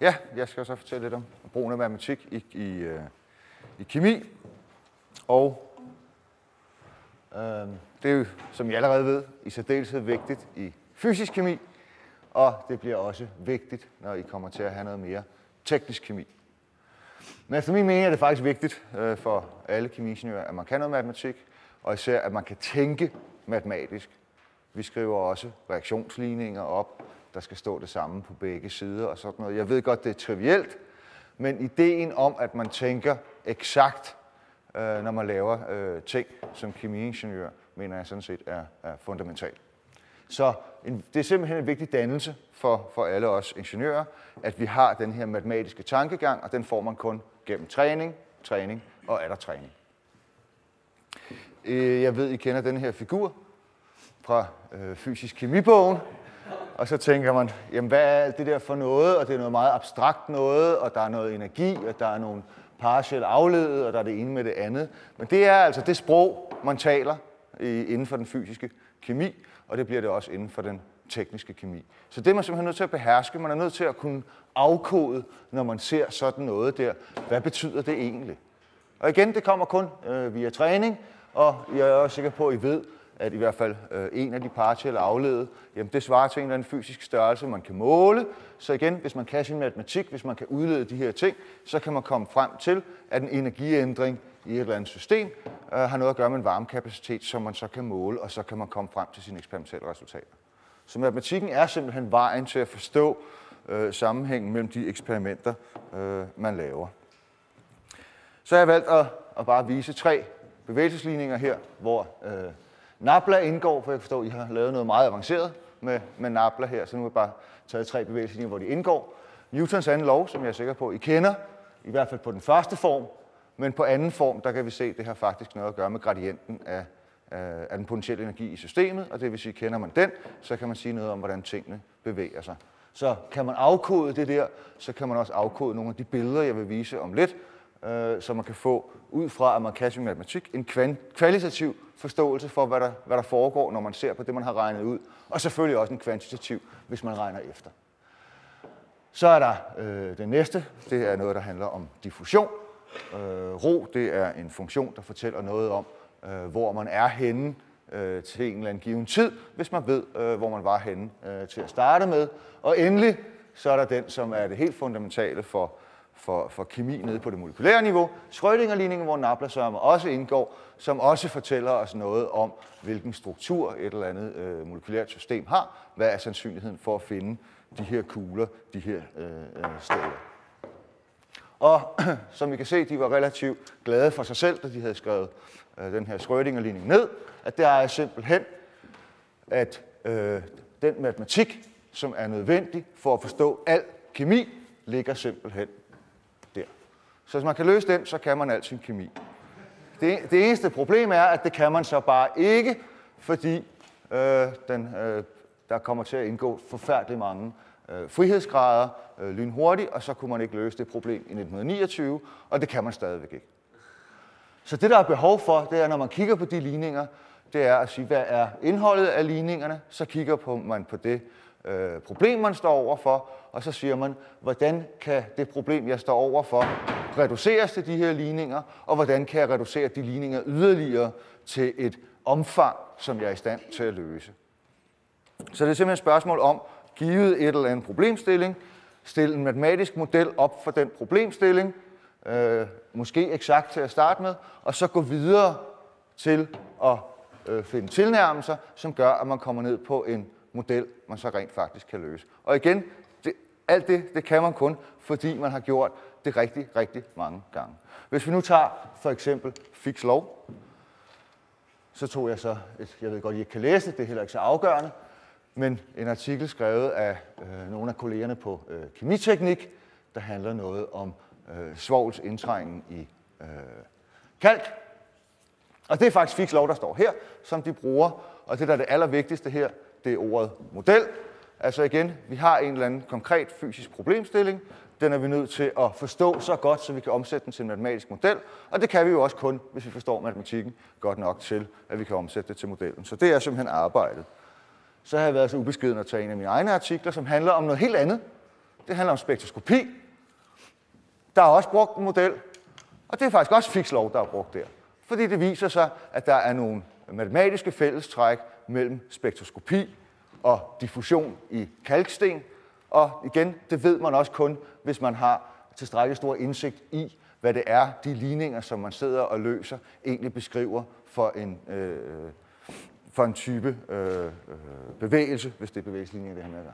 Ja, jeg skal så fortælle lidt om brugen af matematik i, i, øh, i kemi. Og øh, det er jo, som I allerede ved, i særdeleshed vigtigt i fysisk kemi, og det bliver også vigtigt, når I kommer til at have noget mere teknisk kemi. Men efter min mening er det faktisk vigtigt øh, for alle kemiingeniører, at man kan noget matematik, og især at man kan tænke matematisk. Vi skriver også reaktionsligninger op, der skal stå det samme på begge sider og sådan noget. Jeg ved godt, det er trivielt, men ideen om, at man tænker eksakt, øh, når man laver øh, ting som kemiingeniør, mener jeg sådan set er, er fundamental. Så en, det er simpelthen en vigtig dannelse for, for alle os ingeniører, at vi har den her matematiske tankegang, og den får man kun gennem træning, træning og er træning. Øh, jeg ved, I kender den her figur fra øh, fysisk kemibogen, og så tænker man, jamen hvad er alt det der for noget, og det er noget meget abstrakt noget, og der er noget energi, og der er nogle partielle afledet, og der er det ene med det andet. Men det er altså det sprog, man taler i, inden for den fysiske kemi, og det bliver det også inden for den tekniske kemi. Så det er man simpelthen nødt til at beherske. Man er nødt til at kunne afkode, når man ser sådan noget der. Hvad betyder det egentlig? Og igen, det kommer kun øh, via træning, og jeg er også sikker på, at I ved, at i hvert fald øh, en af de partielle afledede, jamen det svarer til en eller anden fysisk størrelse, man kan måle. Så igen, hvis man kan sin matematik, hvis man kan udlede de her ting, så kan man komme frem til, at en energiændring i et eller andet system øh, har noget at gøre med en varmekapacitet, som man så kan måle, og så kan man komme frem til sine eksperimentelle resultater. Så matematikken er simpelthen vejen til at forstå øh, sammenhængen mellem de eksperimenter, øh, man laver. Så har jeg valgt at, at bare vise tre bevægelsesligninger her, hvor øh, Nabla indgår, for jeg forstår, at I har lavet noget meget avanceret med, med Nabla her, så nu har jeg bare taget tre bevægelser, hvor de indgår. Newtons anden lov, som jeg er sikker på, I kender, i hvert fald på den første form, men på anden form, der kan vi se, at det har faktisk noget at gøre med gradienten af, af den potentielle energi i systemet, og det vil sige, kender man den, så kan man sige noget om, hvordan tingene bevæger sig. Så kan man afkode det der, så kan man også afkode nogle af de billeder, jeg vil vise om lidt, øh, så man kan få ud fra, at man kan sin matematik, en kvalitativ forståelse for, hvad der, hvad der foregår, når man ser på det, man har regnet ud, og selvfølgelig også en kvantitativ, hvis man regner efter. Så er der øh, det næste, det er noget, der handler om diffusion. Øh, ro, det er en funktion, der fortæller noget om, øh, hvor man er henne øh, til en eller anden given tid, hvis man ved, øh, hvor man var henne øh, til at starte med. Og endelig, så er der den, som er det helt fundamentale for for, for kemi nede på det molekylære niveau. Schrödinger-ligningen, hvor Nabla-sørmer også indgår, som også fortæller os noget om, hvilken struktur et eller andet øh, molekylært system har. Hvad er sandsynligheden for at finde de her kugler, de her øh, øh steder. Og som I kan se, de var relativt glade for sig selv, da de havde skrevet øh, den her Schrödinger-ligning ned, at det er simpelthen, at øh, den matematik, som er nødvendig for at forstå al kemi, ligger simpelthen så hvis man kan løse den, så kan man al sin kemi. Det, det eneste problem er, at det kan man så bare ikke, fordi øh, den, øh, der kommer til at indgå forfærdeligt mange øh, frihedsgrader øh, lynhurtigt, og så kunne man ikke løse det problem i 1929, og det kan man stadigvæk ikke. Så det, der er behov for, det er, når man kigger på de ligninger, det er at sige, hvad er indholdet af ligningerne, så kigger på, man på det øh, problem, man står overfor, og så siger man, hvordan kan det problem, jeg står overfor, reduceres til de her ligninger, og hvordan kan jeg reducere de ligninger yderligere til et omfang, som jeg er i stand til at løse. Så det er simpelthen et spørgsmål om, givet et eller andet problemstilling, stille en matematisk model op for den problemstilling, øh, måske eksakt til at starte med, og så gå videre til at øh, finde tilnærmelser, som gør, at man kommer ned på en model, man så rent faktisk kan løse. Og igen, det, alt det, det kan man kun, fordi man har gjort det rigtig, rigtig mange gange. Hvis vi nu tager for eksempel fix lov, så tog jeg så, et, jeg ved godt, I ikke kan læse det, det er heller ikke så afgørende, men en artikel skrevet af øh, nogle af kollegerne på øh, kemiteknik, der handler noget om øh, svovls indtrængen i øh, kalk. Og det er faktisk fix lov, der står her, som de bruger, og det der er det allervigtigste her, det er ordet model. Altså igen, vi har en eller anden konkret fysisk problemstilling, den er vi nødt til at forstå så godt, så vi kan omsætte den til en matematisk model. Og det kan vi jo også kun, hvis vi forstår matematikken godt nok til, at vi kan omsætte det til modellen. Så det er simpelthen arbejdet. Så har jeg været så ubeskeden at tage en af mine egne artikler, som handler om noget helt andet. det handler om spektroskopi. Der er også brugt en model, og det er faktisk også Fiks der er brugt der. Fordi det viser sig, at der er nogle matematiske fællestræk mellem spektroskopi og diffusion i kalksten. Og igen, det ved man også kun, hvis man har tilstrækkelig stor indsigt i, hvad det er, de ligninger, som man sidder og løser, egentlig beskriver for en, øh, for en type øh, øh, bevægelse, hvis det er bevægelseslinjer, det handler om.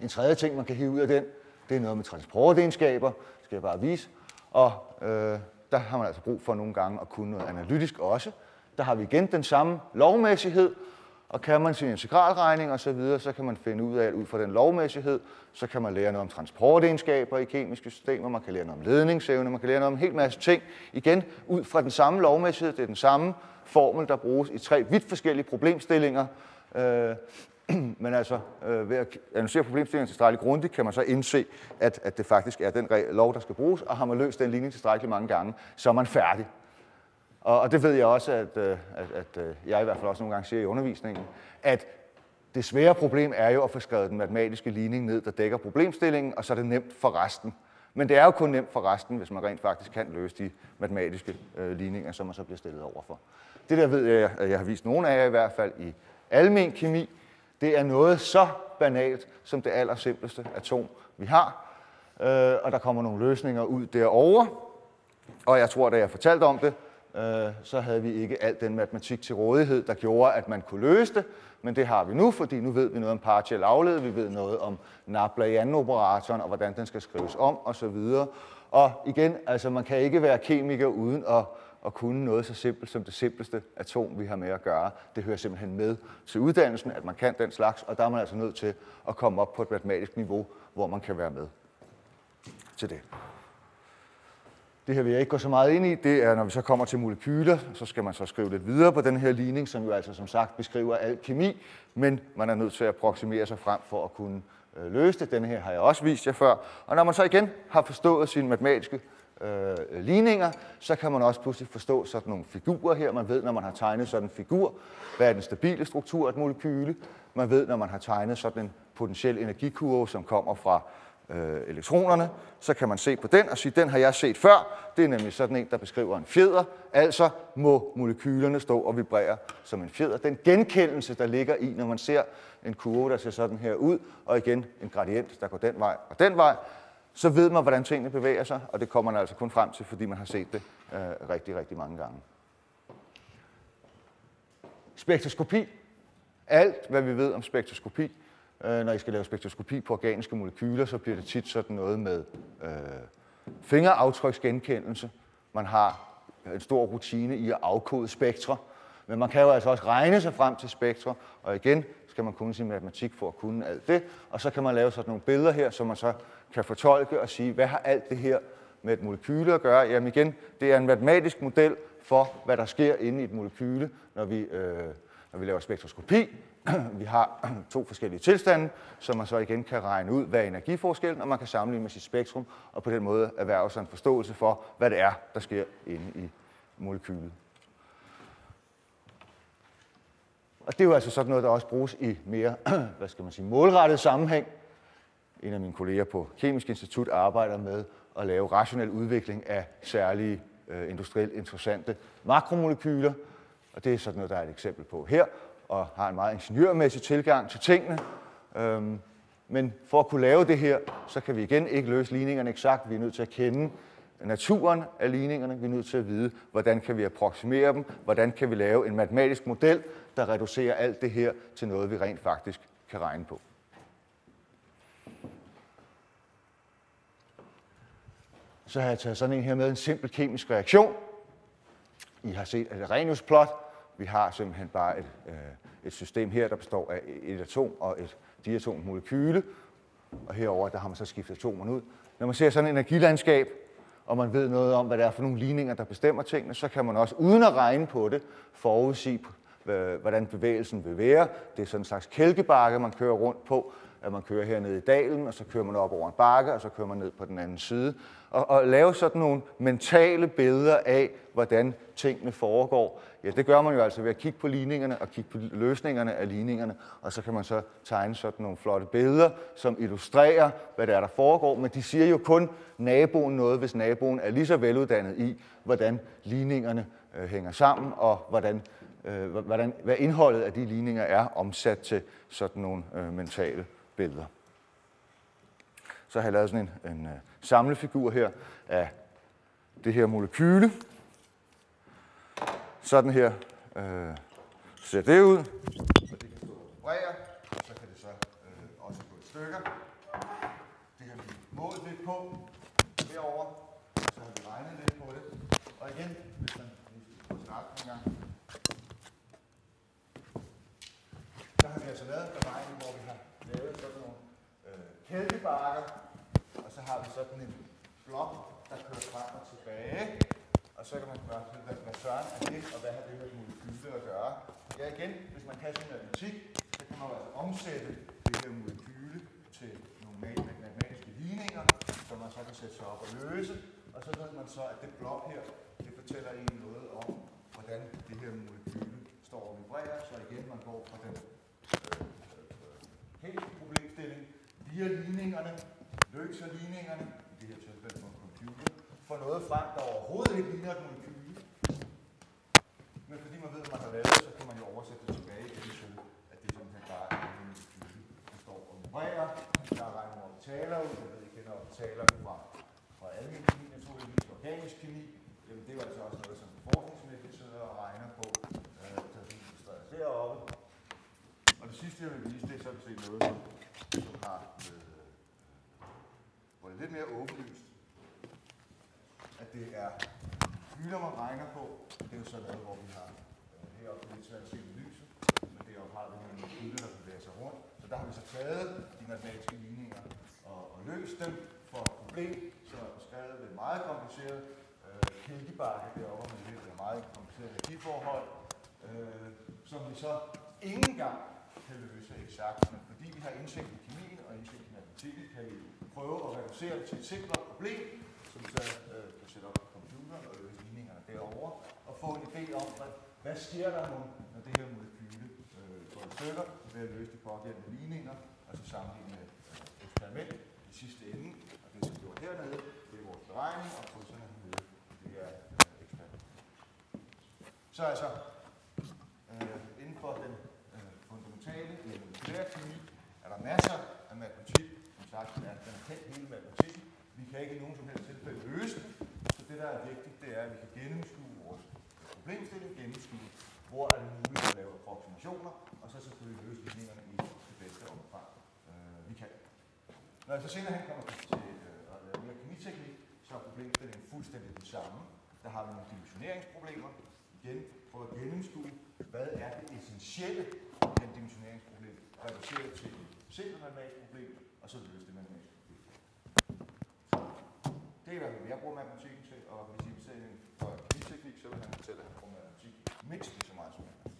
En tredje ting, man kan hive ud af den, det er noget med transportegenskaber, skal jeg bare vise. Og øh, der har man altså brug for nogle gange at kunne noget analytisk også. Der har vi igen den samme lovmæssighed, og kan man sin integralregning og så videre, så kan man finde ud af, at ud fra den lovmæssighed, så kan man lære noget om transportegenskaber i kemiske systemer, man kan lære noget om ledningsevne, man kan lære noget om en hel masse ting. Igen, ud fra den samme lovmæssighed, det er den samme formel, der bruges i tre vidt forskellige problemstillinger. Øh, men altså, øh, ved at analysere problemstillingen tilstrækkeligt grundigt, kan man så indse, at, at det faktisk er den lov, der skal bruges, og har man løst den ligning tilstrækkeligt mange gange, så er man færdig. Og, og det ved jeg også, at, øh, at, at øh, jeg i hvert fald også nogle gange siger i undervisningen, at det svære problem er jo at få skrevet den matematiske ligning ned, der dækker problemstillingen, og så er det nemt for resten. Men det er jo kun nemt for resten, hvis man rent faktisk kan løse de matematiske øh, ligninger, som man så bliver stillet overfor. Det der ved jeg, at jeg har vist nogle af jer i hvert fald i almen kemi, det er noget så banalt som det allersimpleste atom, vi har. Øh, og der kommer nogle løsninger ud derovre. Og jeg tror, da jeg fortalte om det, øh, så havde vi ikke al den matematik til rådighed, der gjorde, at man kunne løse det. Men det har vi nu, fordi nu ved vi noget om partiel afled, vi ved noget om Nabla-Jan-operatoren og hvordan den skal skrives om osv. Og igen, altså man kan ikke være kemiker uden at at kunne noget så simpelt som det simpleste atom, vi har med at gøre. Det hører simpelthen med til uddannelsen, at man kan den slags, og der er man altså nødt til at komme op på et matematisk niveau, hvor man kan være med til det. Det her vil jeg ikke gå så meget ind i. Det er, når vi så kommer til molekyler, så skal man så skrive lidt videre på den her ligning, som jo altså som sagt beskriver al kemi, men man er nødt til at proximere sig frem for at kunne øh, løse det. Den her har jeg også vist jer før. Og når man så igen har forstået sine matematiske øh, ligninger, så kan man også pludselig forstå sådan nogle figurer her. Man ved, når man har tegnet sådan en figur, hvad er den stabile struktur af et molekyle. Man ved, når man har tegnet sådan en potentiel energikurve, som kommer fra øh, elektronerne, så kan man se på den og sige, den har jeg set før. Det er nemlig sådan en, der beskriver en fjeder. Altså må molekylerne stå og vibrere som en fjeder. Den genkendelse, der ligger i, når man ser en kurve, der ser sådan her ud, og igen en gradient, der går den vej og den vej, så ved man, hvordan tingene bevæger sig, og det kommer man altså kun frem til, fordi man har set det øh, rigtig, rigtig mange gange. Spektroskopi. Alt, hvad vi ved om spektroskopi, øh, når I skal lave spektroskopi på organiske molekyler, så bliver det tit sådan noget med øh, fingeraftryksgenkendelse. Man har en stor rutine i at afkode spektre, men man kan jo altså også regne sig frem til spektre, og igen skal man kunne sin matematik for at kunne alt det, og så kan man lave sådan nogle billeder her, som man så kan fortolke og sige, hvad har alt det her med et molekyle at gøre? Jamen igen, det er en matematisk model for, hvad der sker inde i et molekyle, når vi, øh, når vi laver spektroskopi. vi har to forskellige tilstande, som man så igen kan regne ud, hvad er energiforskellen, og man kan sammenligne med sit spektrum, og på den måde erhverve sig en forståelse for, hvad det er, der sker inde i molekylet. Og det er jo altså sådan noget, der også bruges i mere, hvad skal man sige, målrettet sammenhæng, en af mine kolleger på Kemisk Institut arbejder med at lave rationel udvikling af særlige øh, industrielt interessante makromolekyler. Og det er sådan noget, der er et eksempel på her, og har en meget ingeniørmæssig tilgang til tingene. Øhm, men for at kunne lave det her, så kan vi igen ikke løse ligningerne eksakt. Vi er nødt til at kende naturen af ligningerne. Vi er nødt til at vide, hvordan kan vi approximere dem, hvordan kan vi lave en matematisk model, der reducerer alt det her til noget, vi rent faktisk kan regne på. så har jeg taget sådan en her med, en simpel kemisk reaktion. I har set et Arrhenius-plot. Vi har simpelthen bare et, øh, et system her, der består af et atom og et diatommolekyle. Og herover der har man så skiftet atomerne ud. Når man ser sådan et energilandskab, og man ved noget om, hvad det er for nogle ligninger, der bestemmer tingene, så kan man også, uden at regne på det, forudsige, hvordan bevægelsen vil være. Det er sådan en slags kælkebakke, man kører rundt på at man kører hernede i dalen, og så kører man op over en bakke, og så kører man ned på den anden side. Og, og lave sådan nogle mentale billeder af, hvordan tingene foregår. Ja, det gør man jo altså ved at kigge på ligningerne og kigge på løsningerne af ligningerne, og så kan man så tegne sådan nogle flotte billeder, som illustrerer, hvad der er, der foregår. Men de siger jo kun naboen noget, hvis naboen er lige så veluddannet i, hvordan ligningerne øh, hænger sammen, og hvordan øh, hvordan, hvad indholdet af de ligninger er omsat til sådan nogle øh, mentale billeder. Så har jeg lavet sådan en, en øh, samlefigur her af det her molekyle. Sådan her øh, ser det ud. Så det kan stå og vibrere, så kan det så øh, også gå i stykker. Det har vi målt lidt på herovre, så har vi regnet lidt på det. Og igen, hvis man lige skal starte en gang, så har vi altså lavet en beregning, hvor vi har lavet sådan nogle øh, kælkebakker, og så har vi sådan en blok, der kører frem og tilbage. Og så kan man spørge, hvad, hvad søren er det, og hvad har det med molekyle at gøre? Ja igen, hvis man kan sin matematik, så kan man altså omsætte det her molekyle til nogle matematiske ligninger, som man så kan sætte sig op og løse. Og så ved man så, at det blok her, det fortæller en noget om, hvordan det her molekyle står og vibrerer. Så igen, man går fra den øh, øh, øh, helt problemstilling via ligningerne, løser ligningerne, i det her tilfælde på en computer, får noget frem, der overhovedet ikke ligner et molekyle. Men fordi man ved, at man har lavet, så kan man jo oversætte det tilbage igen til, at det simpelthen bare er en molekyle, der står og vibrerer. Der er regnet over taler ud, jeg ved ikke, kender taler fra, fra almindelig kemi, naturligvis organisk kemi. Jamen, det er jo altså også noget, som forskningsmæssigt sidder og regner på, øh, der er illustreret deroppe. Og det sidste, jeg vil vise, det er sådan set noget, som har øh, hvor det er lidt mere åbenlyst, at det er hylder, man regner på. Det er jo sådan noget, hvor vi har øh, heroppe lidt svært at se lyset, men deroppe har vi en hylde, der bevæger sig rundt. Så der har vi så taget de matematiske ligninger og, og løst dem for et problem, så skrevet det ved meget kompliceret øh, kælkebakke derovre med er meget kompliceret energiforhold, øh, som vi så ingen gang kan løse eksakt, men fordi vi har indsigt i og indsigt i kan vi prøve at reducere det til et simplere problem, som så øh, kan sætte op på computeren og løse ligningerne derovre, og få en idé om, hvad, hvad sker der, nu, når det her molekyle øh, går i stykker ved at løse de pågældende ligninger, altså og så sammenligne med øh, eksperiment i sidste ende, og det skal vi gjort hernede, det er vores beregning, og krydserne hernede, det er øh, eksperiment. Så altså, øh, inden for den øh, fundamentale den molekylære kemi er der masser af matematik. Som sagt, den er, den helt hele matematikken. Vi kan ikke i nogen som helst tilfælde løse den. Så det, der er vigtigt, det er, at vi kan gennemskue vores problemstilling, gennemskue, hvor er det muligt at lave approximationer, og så selvfølgelig løse ligningerne i det bedste omfang, øh, vi kan. Når jeg så senere hen kommer til øh, at lave mere kemiteknik, så er problemstillingen fuldstændig den samme. Der har vi nogle dimensioneringsproblemer. Igen, prøv at gennemskue, hvad er det essentielle den dimensioneringsproblem reduceret til et simpelt matematisk problem, og så løse det matematiske problem. Det er, hvad jeg bruger matematikken til, og hvis I vil se en for så vil han fortælle, at han bruger matematik mindst lige så meget som jeg.